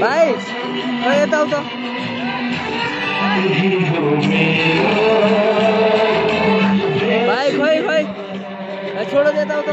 भाइ खै यताउता भाइ खै खै भाइ छोड दे यताउता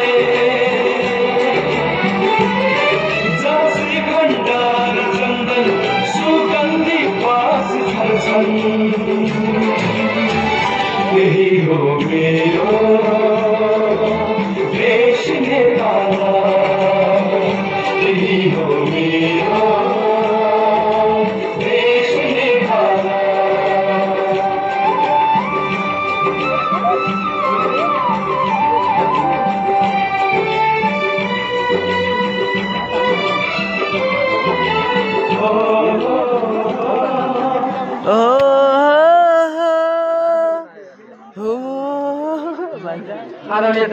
यही हो मेरो आदरणीय